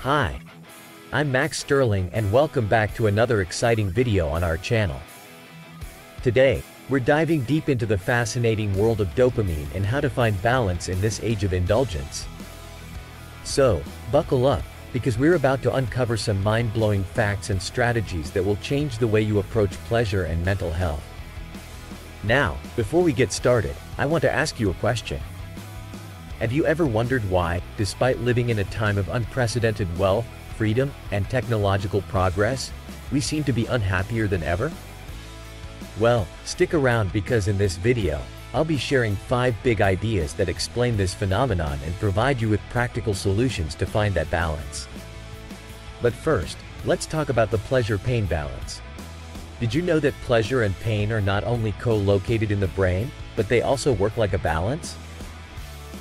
Hi. I'm Max Sterling and welcome back to another exciting video on our channel. Today, we're diving deep into the fascinating world of dopamine and how to find balance in this age of indulgence. So, buckle up, because we're about to uncover some mind-blowing facts and strategies that will change the way you approach pleasure and mental health. Now, before we get started, I want to ask you a question. Have you ever wondered why, despite living in a time of unprecedented wealth, freedom, and technological progress, we seem to be unhappier than ever? Well, stick around because in this video, I'll be sharing 5 big ideas that explain this phenomenon and provide you with practical solutions to find that balance. But first, let's talk about the pleasure-pain balance. Did you know that pleasure and pain are not only co-located in the brain, but they also work like a balance?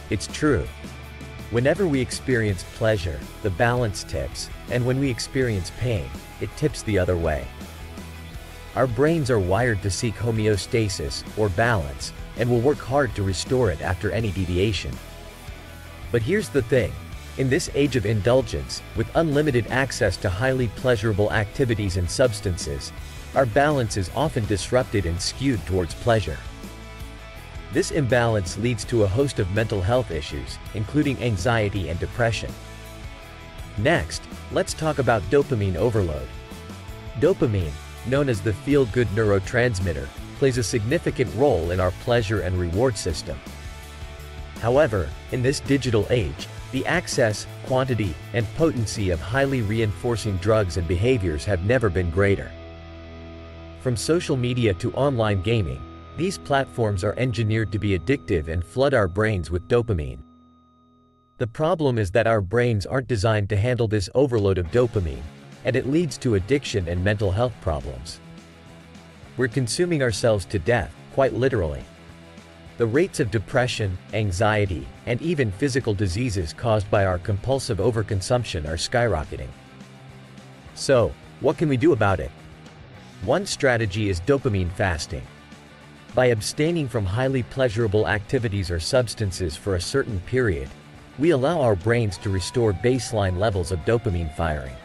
It's true. Whenever we experience pleasure, the balance tips, and when we experience pain, it tips the other way. Our brains are wired to seek homeostasis, or balance, and will work hard to restore it after any deviation. But here's the thing. In this age of indulgence, with unlimited access to highly pleasurable activities and substances, our balance is often disrupted and skewed towards pleasure. This imbalance leads to a host of mental health issues, including anxiety and depression. Next, let's talk about dopamine overload. Dopamine, known as the feel-good neurotransmitter, plays a significant role in our pleasure and reward system. However, in this digital age, the access, quantity, and potency of highly reinforcing drugs and behaviors have never been greater. From social media to online gaming, these platforms are engineered to be addictive and flood our brains with dopamine. The problem is that our brains aren't designed to handle this overload of dopamine, and it leads to addiction and mental health problems. We're consuming ourselves to death, quite literally. The rates of depression, anxiety, and even physical diseases caused by our compulsive overconsumption are skyrocketing. So, what can we do about it? One strategy is dopamine fasting. By abstaining from highly pleasurable activities or substances for a certain period, we allow our brains to restore baseline levels of dopamine firing.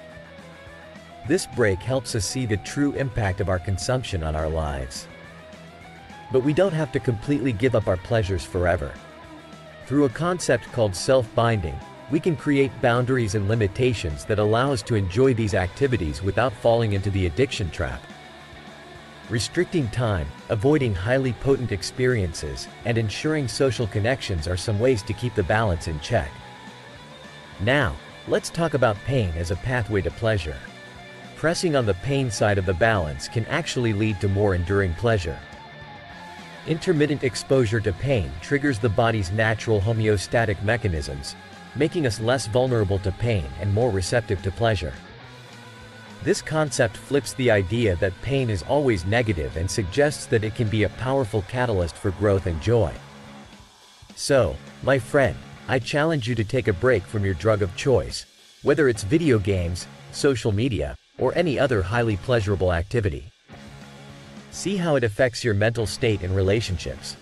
This break helps us see the true impact of our consumption on our lives. But we don't have to completely give up our pleasures forever. Through a concept called self-binding, we can create boundaries and limitations that allow us to enjoy these activities without falling into the addiction trap. Restricting time, avoiding highly potent experiences, and ensuring social connections are some ways to keep the balance in check. Now, let's talk about pain as a pathway to pleasure. Pressing on the pain side of the balance can actually lead to more enduring pleasure. Intermittent exposure to pain triggers the body's natural homeostatic mechanisms, making us less vulnerable to pain and more receptive to pleasure. This concept flips the idea that pain is always negative and suggests that it can be a powerful catalyst for growth and joy. So, my friend, I challenge you to take a break from your drug of choice, whether it's video games, social media, or any other highly pleasurable activity. See how it affects your mental state and relationships.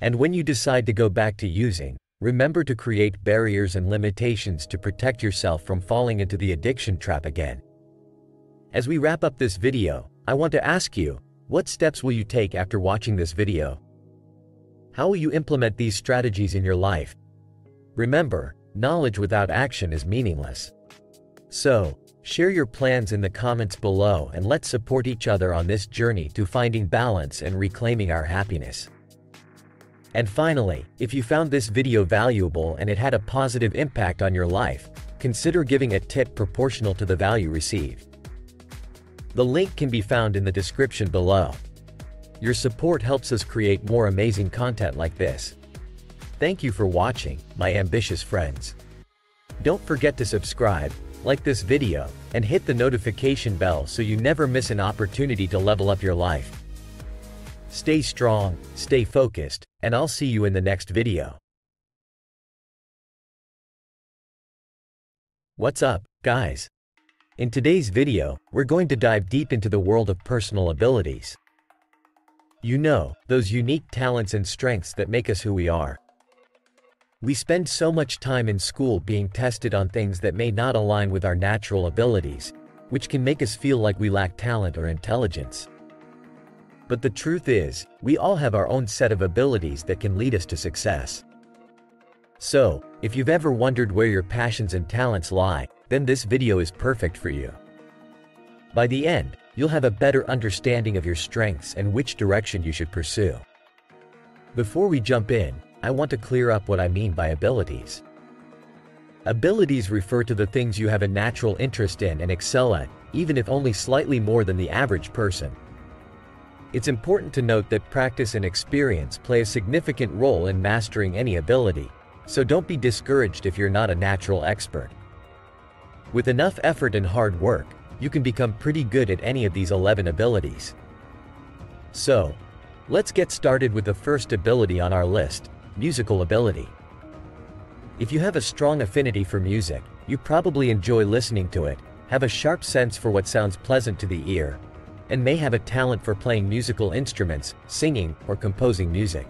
And when you decide to go back to using, remember to create barriers and limitations to protect yourself from falling into the addiction trap again. As we wrap up this video, I want to ask you, what steps will you take after watching this video? How will you implement these strategies in your life? Remember, knowledge without action is meaningless. So, share your plans in the comments below and let's support each other on this journey to finding balance and reclaiming our happiness. And finally, if you found this video valuable and it had a positive impact on your life, consider giving a tip proportional to the value received. The link can be found in the description below. Your support helps us create more amazing content like this. Thank you for watching, my ambitious friends. Don't forget to subscribe, like this video, and hit the notification bell so you never miss an opportunity to level up your life. Stay strong, stay focused, and I'll see you in the next video. What's up, guys? In today's video, we're going to dive deep into the world of personal abilities. You know, those unique talents and strengths that make us who we are. We spend so much time in school being tested on things that may not align with our natural abilities, which can make us feel like we lack talent or intelligence. But the truth is, we all have our own set of abilities that can lead us to success. So, if you've ever wondered where your passions and talents lie, then this video is perfect for you. By the end, you'll have a better understanding of your strengths and which direction you should pursue. Before we jump in, I want to clear up what I mean by abilities. Abilities refer to the things you have a natural interest in and excel at, even if only slightly more than the average person. It's important to note that practice and experience play a significant role in mastering any ability, so don't be discouraged if you're not a natural expert. With enough effort and hard work, you can become pretty good at any of these 11 abilities. So, let's get started with the first ability on our list, musical ability. If you have a strong affinity for music, you probably enjoy listening to it, have a sharp sense for what sounds pleasant to the ear, and may have a talent for playing musical instruments, singing, or composing music.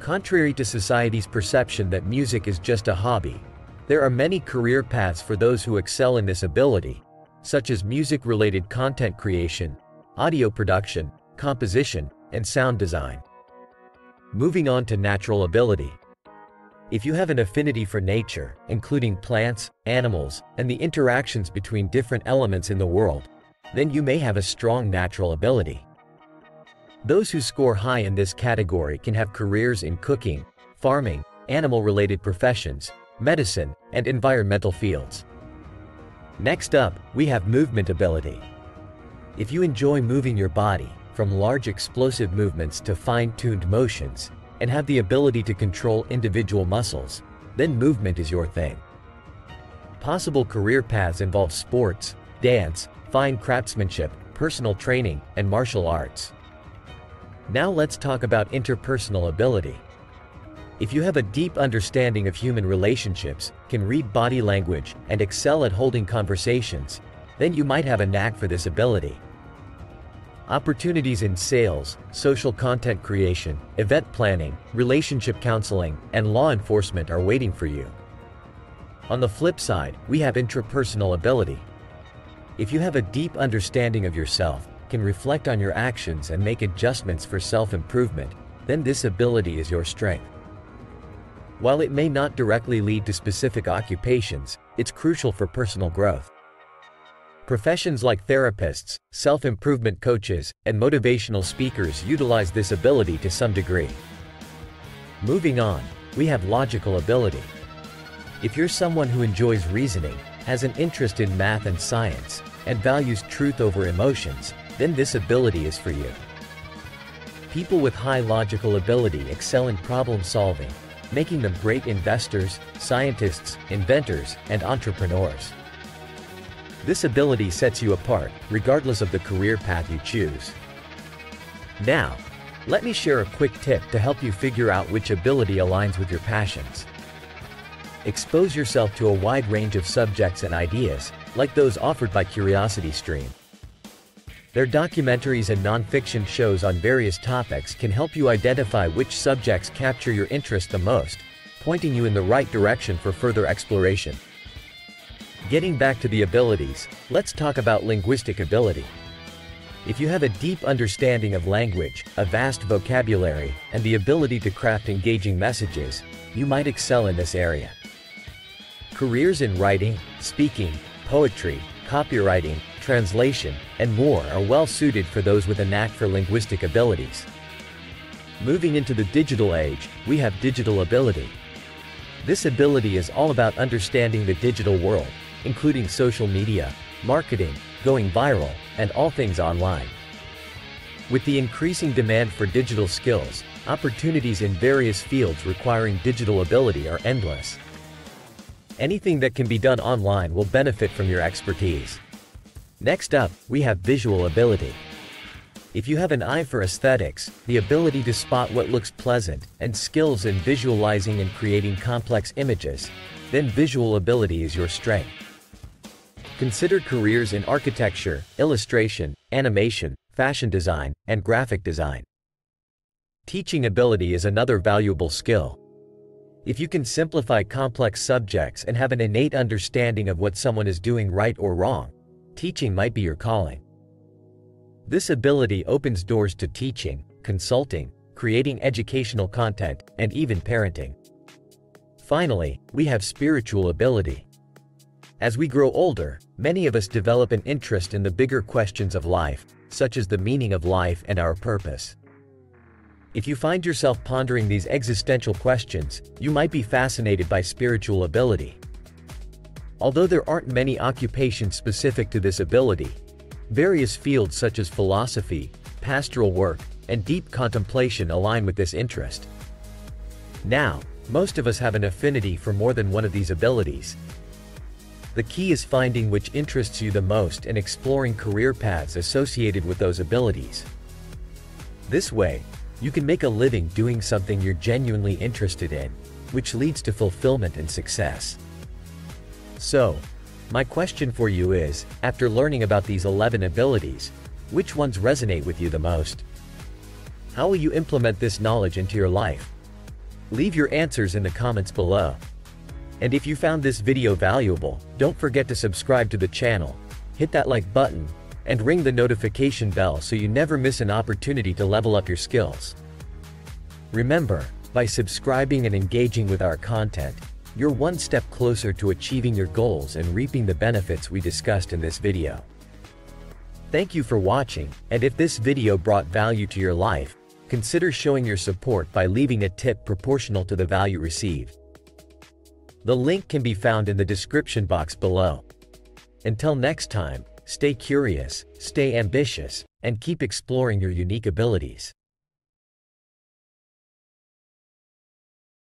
Contrary to society's perception that music is just a hobby, there are many career paths for those who excel in this ability, such as music-related content creation, audio production, composition, and sound design. Moving on to natural ability. If you have an affinity for nature, including plants, animals, and the interactions between different elements in the world, then you may have a strong natural ability. Those who score high in this category can have careers in cooking, farming, animal-related professions, medicine, and environmental fields. Next up, we have movement ability. If you enjoy moving your body, from large explosive movements to fine-tuned motions, and have the ability to control individual muscles, then movement is your thing. Possible career paths involve sports, dance, fine craftsmanship, personal training, and martial arts. Now let's talk about interpersonal ability. If you have a deep understanding of human relationships, can read body language, and excel at holding conversations, then you might have a knack for this ability. Opportunities in sales, social content creation, event planning, relationship counseling, and law enforcement are waiting for you. On the flip side, we have intrapersonal ability. If you have a deep understanding of yourself, can reflect on your actions and make adjustments for self-improvement, then this ability is your strength. While it may not directly lead to specific occupations, it's crucial for personal growth. Professions like therapists, self-improvement coaches, and motivational speakers utilize this ability to some degree. Moving on, we have logical ability. If you're someone who enjoys reasoning, has an interest in math and science, and values truth over emotions, then this ability is for you. People with high logical ability excel in problem solving, making them great investors, scientists, inventors, and entrepreneurs. This ability sets you apart, regardless of the career path you choose. Now, let me share a quick tip to help you figure out which ability aligns with your passions. Expose yourself to a wide range of subjects and ideas, like those offered by CuriosityStream. Their documentaries and nonfiction shows on various topics can help you identify which subjects capture your interest the most, pointing you in the right direction for further exploration. Getting back to the abilities, let's talk about linguistic ability. If you have a deep understanding of language, a vast vocabulary, and the ability to craft engaging messages, you might excel in this area. Careers in writing, speaking, poetry, copywriting, translation, and more are well suited for those with a knack for linguistic abilities. Moving into the digital age, we have digital ability. This ability is all about understanding the digital world, including social media, marketing, going viral, and all things online. With the increasing demand for digital skills, opportunities in various fields requiring digital ability are endless. Anything that can be done online will benefit from your expertise. Next up, we have visual ability. If you have an eye for aesthetics, the ability to spot what looks pleasant, and skills in visualizing and creating complex images, then visual ability is your strength. Consider careers in architecture, illustration, animation, fashion design, and graphic design. Teaching ability is another valuable skill. If you can simplify complex subjects and have an innate understanding of what someone is doing right or wrong, teaching might be your calling. This ability opens doors to teaching, consulting, creating educational content, and even parenting. Finally, we have spiritual ability. As we grow older, many of us develop an interest in the bigger questions of life, such as the meaning of life and our purpose. If you find yourself pondering these existential questions, you might be fascinated by spiritual ability. Although there aren't many occupations specific to this ability, various fields such as philosophy, pastoral work, and deep contemplation align with this interest. Now, most of us have an affinity for more than one of these abilities. The key is finding which interests you the most and exploring career paths associated with those abilities. This way, you can make a living doing something you're genuinely interested in, which leads to fulfillment and success. So, my question for you is, after learning about these 11 abilities, which ones resonate with you the most? How will you implement this knowledge into your life? Leave your answers in the comments below. And if you found this video valuable, don't forget to subscribe to the channel, hit that like button, and ring the notification bell so you never miss an opportunity to level up your skills. Remember, by subscribing and engaging with our content, you're one step closer to achieving your goals and reaping the benefits we discussed in this video. Thank you for watching, and if this video brought value to your life, consider showing your support by leaving a tip proportional to the value received. The link can be found in the description box below. Until next time, Stay curious, stay ambitious, and keep exploring your unique abilities.